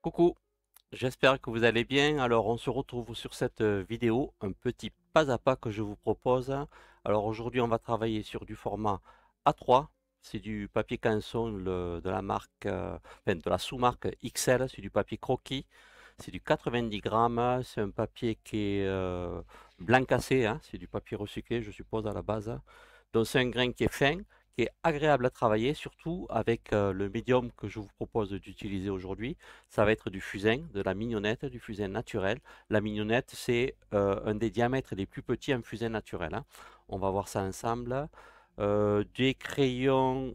Coucou, j'espère que vous allez bien. Alors on se retrouve sur cette euh, vidéo, un petit pas à pas que je vous propose. Alors aujourd'hui on va travailler sur du format A3, c'est du papier canson de la marque, euh, de la sous-marque XL, c'est du papier croquis, c'est du 90 grammes, c'est un papier qui est euh, blanc cassé, hein. c'est du papier recyclé je suppose à la base. Donc c'est un grain qui est fin, agréable à travailler, surtout avec le médium que je vous propose d'utiliser aujourd'hui. Ça va être du fusain, de la mignonnette, du fusain naturel. La mignonnette, c'est un des diamètres les plus petits en fusain naturel. Hein. On va voir ça ensemble. des crayons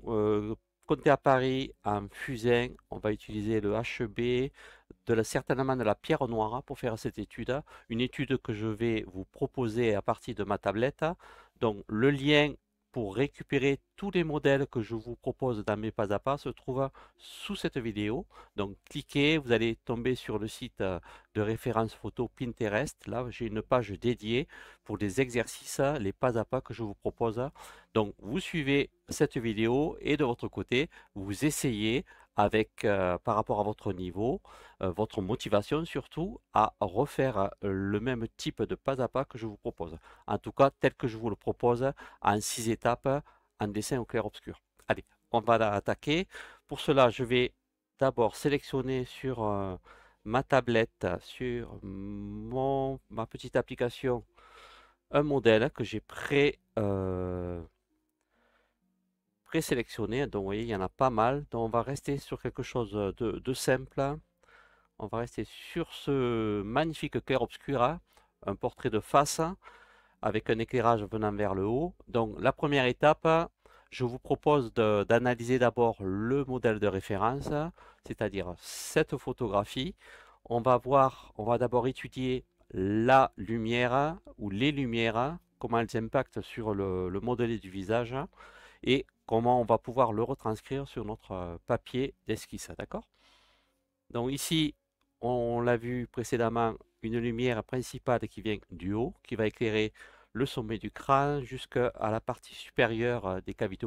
comptés à Paris en fusain, on va utiliser le HB, de la, certainement de la pierre noire pour faire cette étude. Une étude que je vais vous proposer à partir de ma tablette. Donc le lien pour récupérer tous les modèles que je vous propose dans mes pas à pas se trouve sous cette vidéo. Donc cliquez, vous allez tomber sur le site euh, de référence photo Pinterest. Là, j'ai une page dédiée pour des exercices, les pas à pas que je vous propose. Donc vous suivez cette vidéo et de votre côté, vous essayez avec, euh, par rapport à votre niveau, euh, votre motivation surtout, à refaire le même type de pas à pas que je vous propose. En tout cas, tel que je vous le propose, en six étapes, en dessin au clair-obscur. Allez, on va attaquer. Pour cela, je vais d'abord sélectionner sur ma tablette, sur mon, ma petite application, un modèle que j'ai prêt sélectionné Donc, vous voyez, il y en a pas mal. Donc, on va rester sur quelque chose de, simple. On va rester sur ce magnifique clair-obscur, hein. un portrait de face avec un éclairage venant vers le haut. Donc, la première étape, je vous propose d'analyser d'abord le modèle de référence, c'est-à-dire cette photographie. On va voir, on va d'abord étudier la lumière ou les lumières, comment elles impactent sur le, le modèle du visage et comment on va pouvoir le retranscrire sur notre papier d'esquisse, d'accord? Donc ici, on l'a vu précédemment, une lumière principale qui vient du haut, qui va éclairer le sommet du crâne jusqu'à la partie supérieure des cavités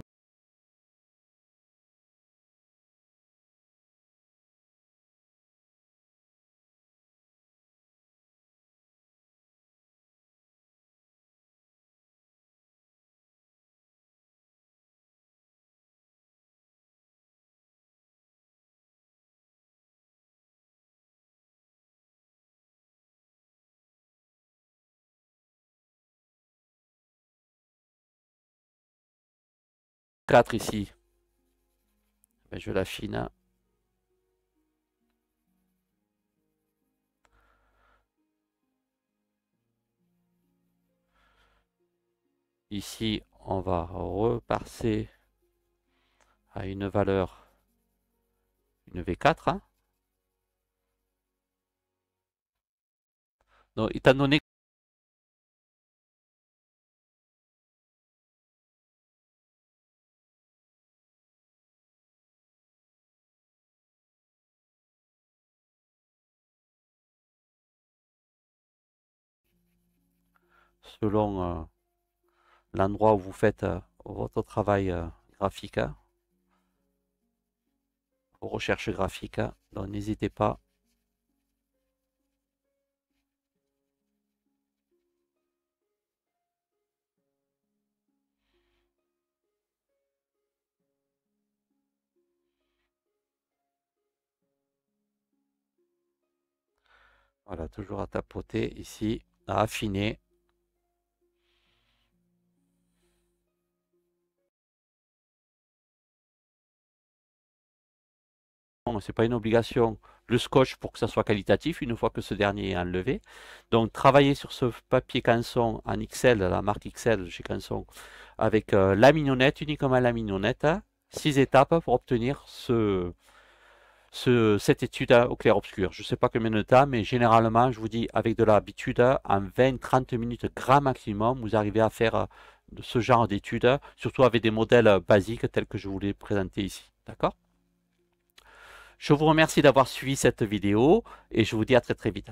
Quatre ici. Ben, je l'affine. Ici, on va repasser à une valeur, une V4. Hein. Donc, étant donné selon euh, l'endroit où vous faites euh, votre travail euh, graphique, vos recherches graphiques. Donc n'hésitez pas. Voilà, toujours à tapoter ici, à affiner. C'est pas une obligation le scotch pour que ça soit qualitatif une fois que ce dernier est enlevé. Donc travailler sur ce papier canson en XL, la marque XL chez Canson, avec euh, la mignonnette, uniquement la mignonnette, six étapes pour obtenir ce, ce, cette étude au clair-obscur. Je ne sais pas combien de temps, mais généralement, je vous dis, avec de l'habitude, en 20-30 minutes grand maximum, vous arrivez à faire euh, ce genre d'études, surtout avec des modèles basiques tels que je vous l'ai présenté ici. D'accord? Je vous remercie d'avoir suivi cette vidéo et je vous dis à très très vite.